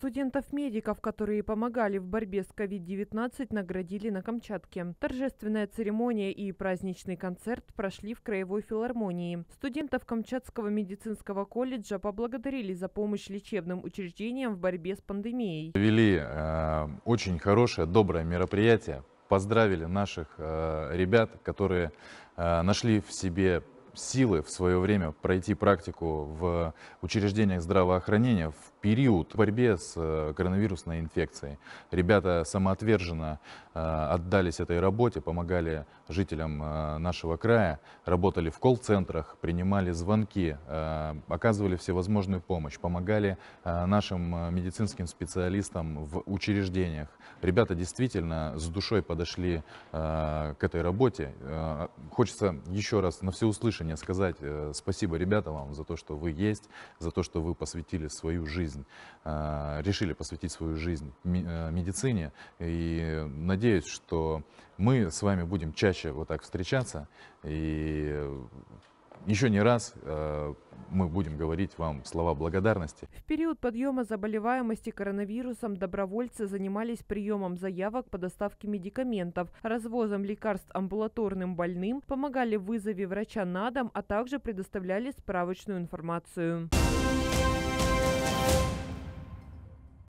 Студентов-медиков, которые помогали в борьбе с COVID-19, наградили на Камчатке. Торжественная церемония и праздничный концерт прошли в Краевой филармонии. Студентов Камчатского медицинского колледжа поблагодарили за помощь лечебным учреждениям в борьбе с пандемией. Вели э, очень хорошее, доброе мероприятие. Поздравили наших э, ребят, которые э, нашли в себе силы в свое время пройти практику в учреждениях здравоохранения в период борьбе с э, коронавирусной инфекцией. Ребята самоотверженно э, отдались этой работе, помогали жителям э, нашего края, работали в колл-центрах, принимали звонки, оказывали всевозможную помощь, помогали нашим медицинским специалистам в учреждениях. Ребята действительно с душой подошли к этой работе. Хочется еще раз на всеуслышание сказать спасибо, ребята, вам за то, что вы есть, за то, что вы посвятили свою жизнь жизнь, а, решили посвятить свою жизнь э, медицине. И надеюсь, что мы с вами будем чаще вот так встречаться. И еще не раз э, мы будем говорить вам слова благодарности. В период подъема заболеваемости коронавирусом добровольцы занимались приемом заявок по доставке медикаментов, развозом лекарств амбулаторным больным, помогали в вызове врача на дом, а также предоставляли справочную информацию.